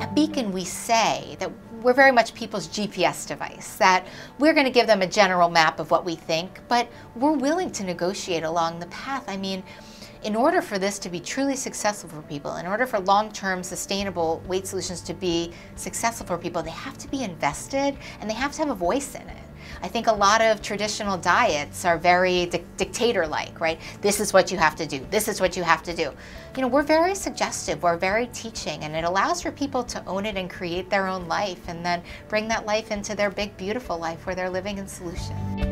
At Beacon, we say that we're very much people's GPS device, that we're going to give them a general map of what we think, but we're willing to negotiate along the path. I mean, in order for this to be truly successful for people, in order for long-term sustainable weight solutions to be successful for people, they have to be invested and they have to have a voice in it. I think a lot of traditional diets are very di dictator-like, right? This is what you have to do. This is what you have to do. You know, we're very suggestive, we're very teaching, and it allows for people to own it and create their own life and then bring that life into their big, beautiful life where they're living in solution.